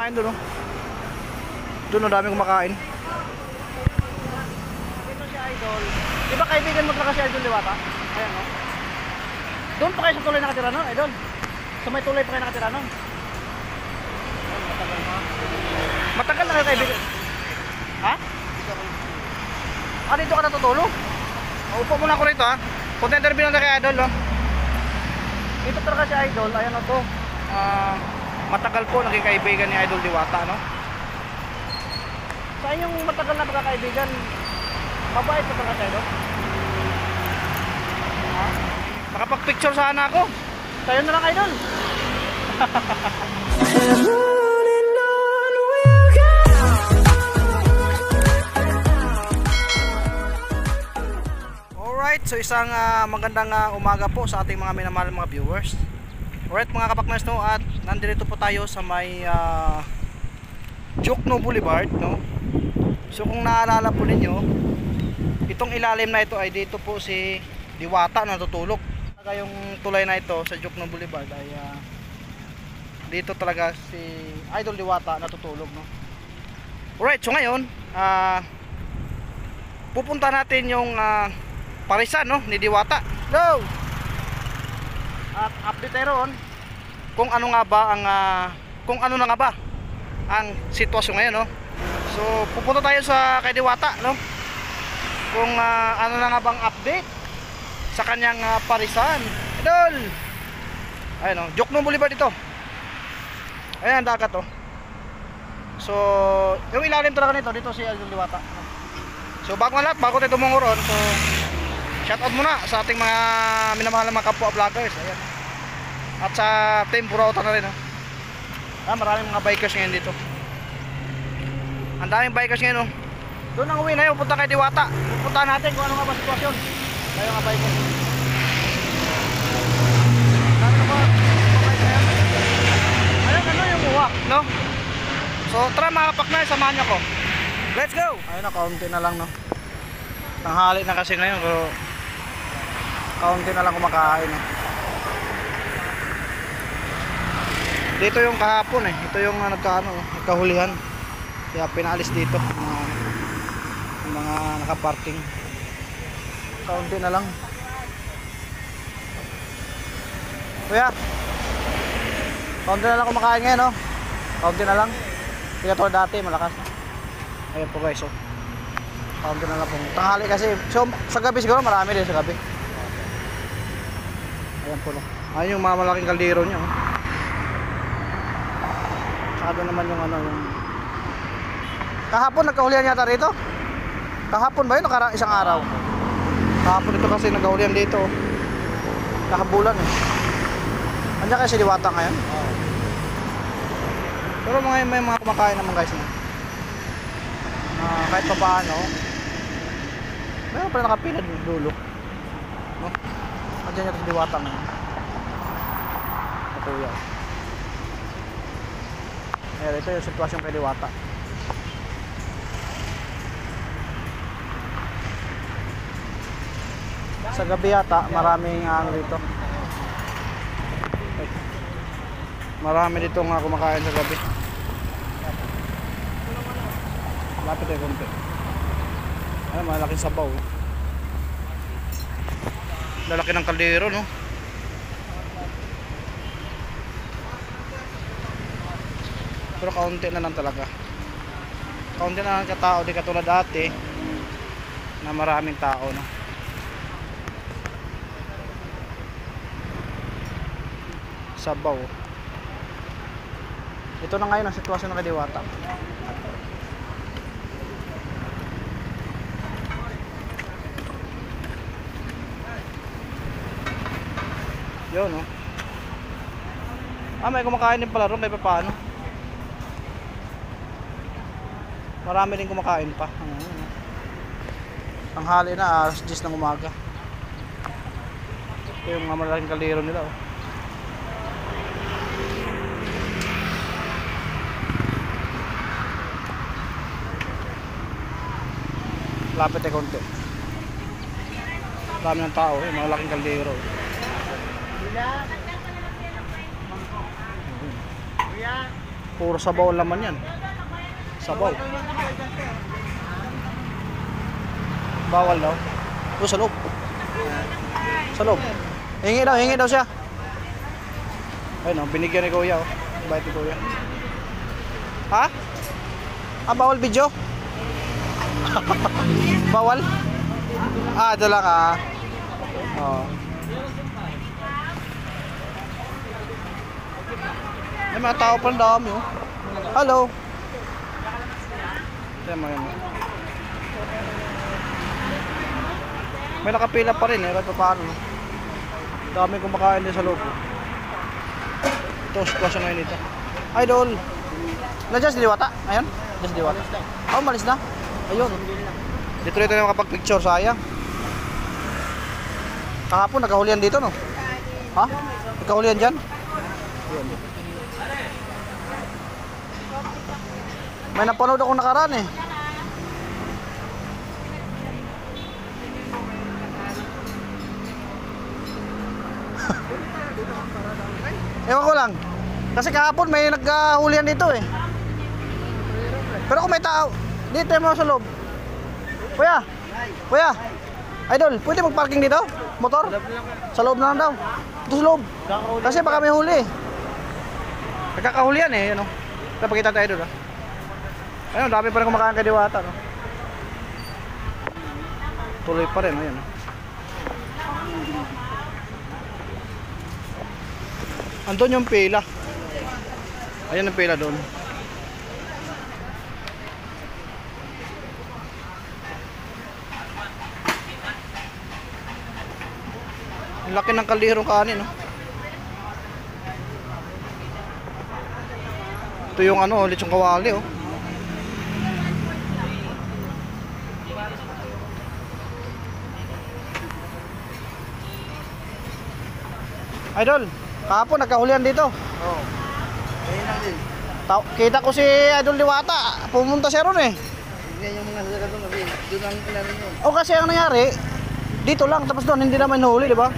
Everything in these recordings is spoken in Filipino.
kumakain doon, oh. Doon, ang daming kumakain. Dito si Idol. Di ba kaibigan mo talaga si Idol Liwata? Ayan, oh. Doon pa kayo sa tulay nakatira nun, Idol? Sa may tulay pa kayo nakatira? Ayun, matagal na. Kayo kaibigan. Ha? Ah, dito ka natutulog? Upo muna ako rito ha. Punta interview na kay Idol no. Dito talaga si Idol, ayan na to. Ah, matagal po naging kaibigan ni Idol Diwata no. Sa inyong matagal na pagkakaibigan, mabait pa talaga si Idol? Ha? Nakapag-picture sana ako. Sa'yo na lang Idol. Alright, so isang ah, magandang ah, umaga po sa ating mga minamahal mga viewers. Alright mga kapakners no, at nandito po tayo sa may uh, Jokno Boulevard no. So kung naalala po ninyo, itong ilalim na ito ay dito po si Diwata natutulog. Talaga yung tulay na ito sa Jokno Boulevard ay ah, dito talaga si Idol Diwata natutulog no. Alright, so ngayon, ah pupunta natin yung ah, parisan no ni Diwata. Go. At update tayo roon kung ano nga ba ang ah, kung ano na nga ba ang sitwasyon ngayon no. So pupunta tayo sa kay no. Kung ah, ano na nga bang update sa kanyang ah, parisan. Idol. Ayun no, Jokno Boulevard ito. Ayan dagat oh. So, yung ilalim talaga nito dito si Idol Diwata. So bago lahat, bago tayo tumungo ron, so shoutout muna sa ating mga minamahal na mga kapwa vloggers. Ayan. At sa Team Purauta na rin. Ha? Ah, maraming mga bikers ngayon dito. Ang daming bikers ngayon. Oh. Doon ang uwi na yun, punta kay Diwata. Pupunta natin kung ano nga ba sitwasyon. Ba? mga bikers? Ayun, ano yung uwak, no? So tara mga kapaknay, samahan niyo ko. Let's go! Ayun na, kaunti na lang no. Tanghali na kasi ngayon, pero kaunti na lang kumakain. No? Dito yung kahapon eh. Ito yung uh, nagkaano, nagkahulihan. Kaya pinaalis dito mga, yung mga nakaparking. Kaunti na lang. Kuya, kaunti na lang kumakain ngayon, no? Kaunti na lang. Hindi katulad dati, malakas. Ayun po guys, oh. Kaunti na lang po. Tanghali kasi. So, sa gabi siguro marami din sa gabi. Ayan no. Ayun yung mga malaking kaldero niya, oh. Naman yung ano, yung... Kahapon nagkahulihan yata rito? Kahapon ba yun? o isang araw? Kahapon ito kasi nagkahulihan dito, oh. Kahabulan, eh. Andiyan kaya si Diwata ngayon? Pero mga may mga kumakain naman guys no? Ah, kahit pa paano meron pa nakapila dun dulo? Niya sa diwata ngayon ito yan Ayan, ito yung sitwasyon kay diwata sa gabi yata maraming ano dito Ay. marami dito nga kumakain sa gabi Lapit tayo konti. Ay, malaking sabaw. oh. Lalaki ng kaldero, no? Pero kaunti na lang talaga. Kaunti na lang katao, di katulad dati na maraming tao, no? Sabaw. Ito na ngayon ang sitwasyon ng kadiwata. Yun, no? Ah, may kumakain din pala ron, may paano. Marami din kumakain pa. Ano, Tanghali na, alas 10 ng umaga. Ito yung mga malaking kaliro nila, oh. Lapit eh konti. Dami ng tao, eh, mga laking kaldero. Puro sabaw laman yan. Sabaw. Bawal daw. O, sa loob. Sa loob. Hingi daw, hingi daw siya. Ayun o, binigyan ni Kuya o. Bait ni Kuya. Ha? Ah, bawal video? bawal? Ah, ito lang ah. Oo. May mga tao pa ang dami oh. Hello. Tama yun. May nakapila pa rin eh, kahit pa paano. no? Dami kumakain din sa loob. oh. Ito, sitwasyon ngayon dito. Idol! Si Diwata? Ayan? Nandiyan si Diwata? Oh, malis na? Ayun. Dito rito na makapag-picture, sayang. Kahapon, nagkahulihan dito, no? Ha? Nagkahulihan dyan? Ayun. May napanood ako nakaraan eh. Ewan ko lang. Kasi kahapon may nagkahulihan dito eh. Pero kung may tao, dito mo sa loob. Kuya, kuya, idol, pwede magparking dito? Motor? Sa loob na lang daw. Dito sa loob. Kasi baka may huli. Nagkakahulihan eh, ano. Napakita tayo doon ah. Ayun, dami pa rin kumakain kay Diwata, no? Tuloy pa rin, ayun. Andun yung pila. Ayan ang pila doon. Ang laki ng kalirong kanin, no? Ito yung ano, ulit yung kawali, oh. Idol, kahapon nagkahulihan dito. Oo. Ayun lang din. Ta- kita ko si Idol Liwata, pumunta siya ron eh. Yan yung mga sasaka doon kasi doon ang kinarin yun. O kasi ang nangyari, dito lang, tapos doon hindi naman huli, di ba?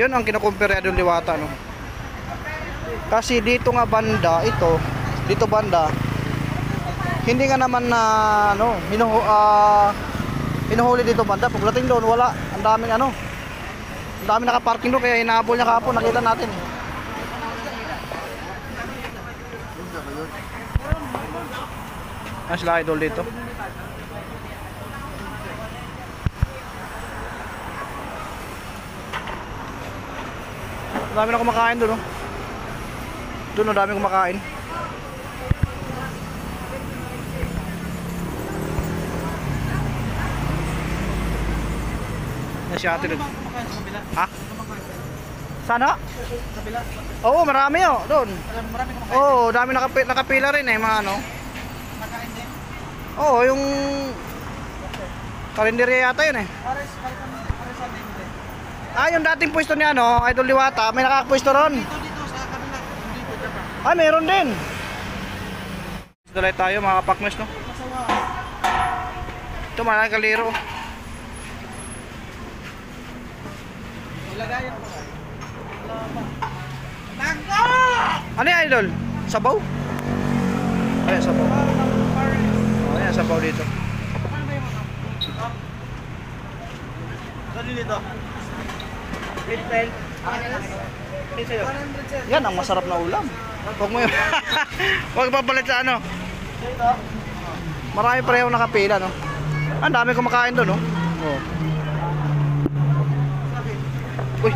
Yun ang kinukumpare Idol Liwata, no? Kasi dito nga banda, ito, dito banda, hindi nga naman na, ano, hinuhu, hinuhuli dito banda. Pagdating doon, wala. Ang daming ano, daming nakaparking doon, kaya hinabol niya kahapon, nakita natin. eh. Ah, sila idol dito. Dami na kumakain doon, no? Doon, ang dami kumakain. Yan si ate doon. Ha? Sana? Oo, marami oh, doon. Marami kumakain. Oo, dami nakapi nakapila rin eh, mga ano. Nakain din. Oo, yung kalendarya yata yun eh. Pares, pares sa din. Ah, yung dating pwesto ni ano, Idol Liwata, may nakakapwesto ron. Dito, dito sa kabila. Dito. Ah, meron din. Dalay tayo mga kapakmes, no? Ito, mga kaliro. Ilagayan ko. Wala pa. Tangka! Ano yung idol? Sabaw? Ayan, sabaw. Oh, ayan, sabaw dito. Ano dito. Retail. Sa'yo? 100 sir. Yan, ang masarap na ulam. Huwag mo yun. Huwag papalit sa ano. Marami pareho nakapila, no? Ang dami kumakain doon, no? Oo. Uy,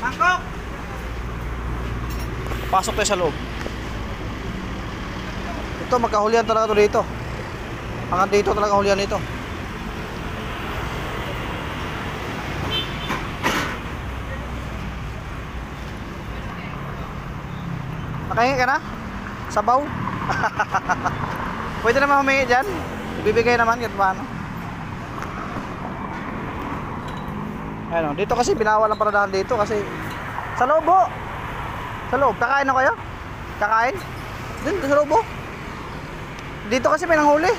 Mangkok! pasok tayo sa loob. Ito, magkahulihan talaga to dito. Hanggang dito talaga hulihan nito. Nakahingi ka na? Sabaw? Pwede naman humingi dyan. Ibibigay naman kahit paano. Ayun, oh, dito kasi binawal ang paradahan dito kasi sa loob ho. Sa loob, kakain na kayo? Kakain? Dito sa loob ho. Dito kasi may nanghuli.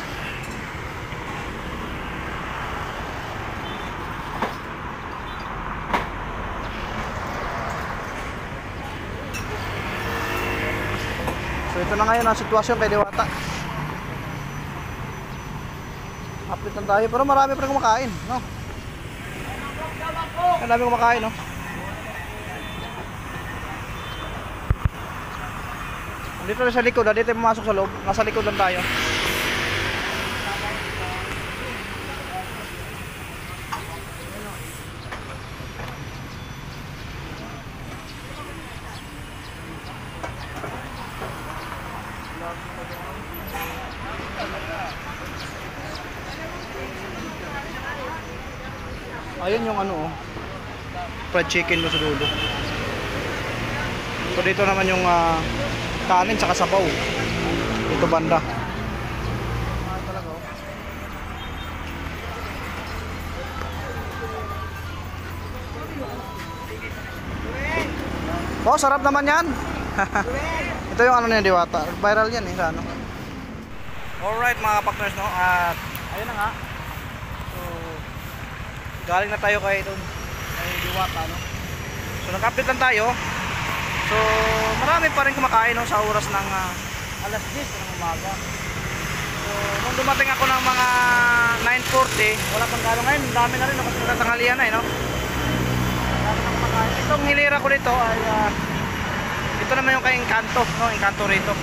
Na ngayon ang sitwasyon kay Diwata. Update lang tayo pero marami pa rin kumakain, no? Ang kumakain, no? Dito na sa likod, ah. dito pumasok sa loob. Nasa likod lang tayo. Ayun yung ano oh. Fried chicken mo sa dulo. So dito naman yung ah, kanin tsaka sabaw. Dito banda. Oh, sarap naman yan. Ito yung ano niya diwata. Viral yan eh sa ano. Alright mga partners no. At ayun na nga. So galing na tayo kay kay diwata no. So nag-update lang tayo. So marami pa rin kumakain no, sa oras ng ah, alas 10 ng umaga. So nung dumating ako ng mga 9.40, wala pang gano'n ngayon. Dami na rin no, kasi nagtatanghalian na eh no. Itong hilira ko dito ay ah, ito naman yung kay Encanto, no? Encanto rito.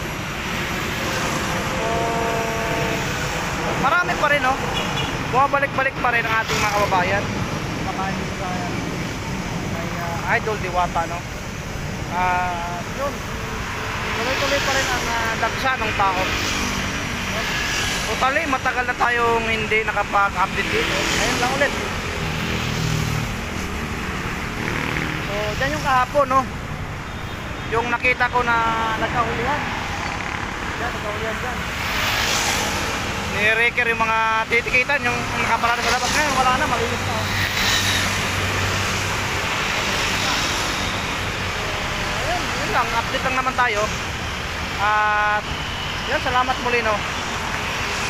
So, marami pa rin, no? Bumabalik-balik pa rin ang ating mga kababayan. Kumakain dito sa Idol Diwata, no? Ah, yun. Tuloy-tuloy pa rin ang uh, dagsa ng tao. Totally, matagal na tayong hindi nakapag-update dito. Ngayon lang ulit. So, dyan yung kahapon, no? Yung nakita ko na nagkahulihan. Yan, nagkahulihan dyan. Ni-reker yung mga titikitan, yung nakaparada sa labas. Ngayon, wala na, malinis na. oh. Ayun, yun lang, update lang naman tayo. At, yan, salamat muli, no.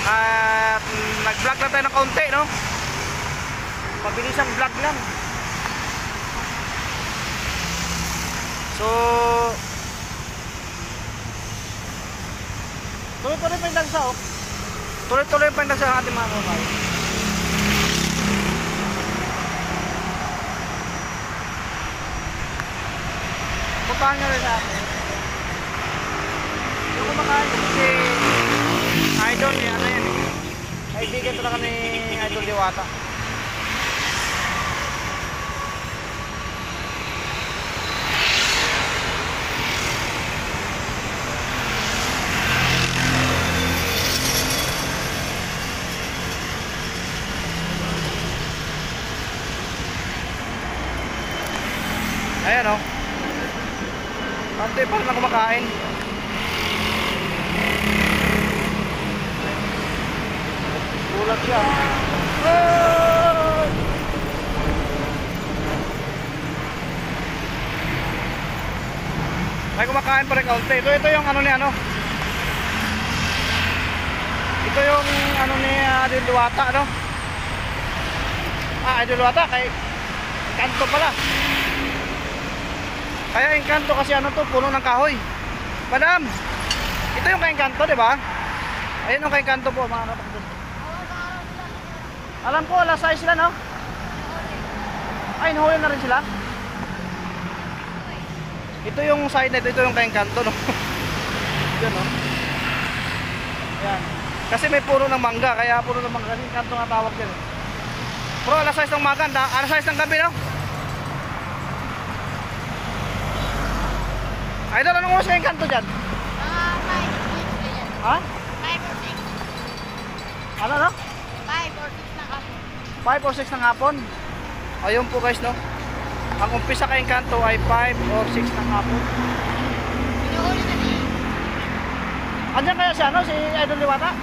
At, mm, nag-vlog lang tayo ng kaunti, no. Mabilisang vlog lang. So, tuloy-tuloy pa yung dagsa, oh. Tuloy-tuloy pa yung dagsa ng ating mga kababayan. Puntahan nyo rin sa akin. Yung kumakain si Idol, eh, ano yan eh. Kaibigan talaga ni Idol Diwata. Ayan o. Oh. Ante pa rin na kumakain. Gulat siya. Ah! May kumakain pa rin kaunti. Ito, ito yung ano ni ano. Ito yung ano ni uh, Adil Duwata, no? Ah, Adil Duwata, kay kanto pala. Kaya engkanto kasi ano to, puno ng kahoy. Madam, ito yung kaengkanto, di ba? Ayun yung kaengkanto po, mga kapatid. Alam ko, alas 6 sila, no? Ay, nahuyan na rin sila. Ito yung side na ito, ito yung kaengkanto, no? Yun, no? Yan. Kasi may puro ng mangga, kaya puro ng mangga. Kanto nga tawag din. eh. Bro, alas 6 ng umaga, da- alas 6 ng gabi, no? Idol, anong oras kayong kanto dyan? Mga 5, 6, ganyan. Ha? 5 or 6. Ano, no? 5 or 6 na kasi. 5 or 6 ng hapon. Ayun po guys, no? Ang umpisa kayong kanto ay 5 or 6 ng hapon. Pinuhuli na ni Andiyan kaya si ano, si Idol Liwata?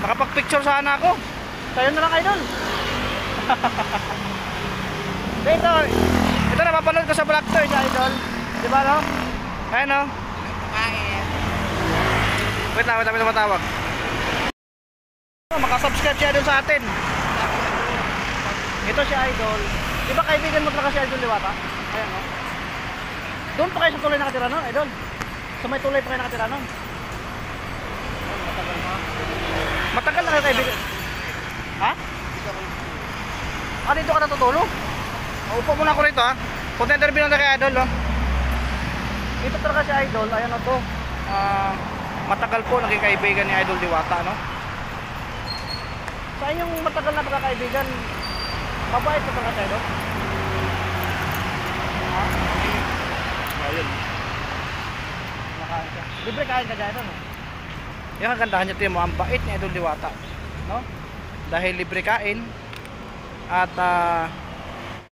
Nakapag-picture sana ako. Kayo na lang, Idol. Dito, ito napapanood ko sa vlog to, eh, Idol. Di ba, no? Ayan, no? Wait lang, wait lang, tumatawag. Makasubscribe siya doon sa atin. Ito si Idol. Di ba kaibigan mo talaga si Idol Liwata? Ayan, no? Doon pa kayo sa tulay nakatira nun, idol? Sa may tulay pa kayo nakatira nun? Matagal na. Matagal na kayo kaibigan. Ha? Ah, dito ka natutulog? Upo muna ako rito ha. Punta interview lang na kay Idol oh. Dito talaga si Idol, ayan na to. Ah, matagal po naging kaibigan ni Idol Diwata, no? Sa inyong matagal na pagkakaibigan, mabait ka talaga si Idol? Ha? Ayun. Nakain siya. Libre kain ka dyan, no? Yung kagandahan niya ito mo, ang bait ni Idol Diwata. No? Dahil libre kain at ah,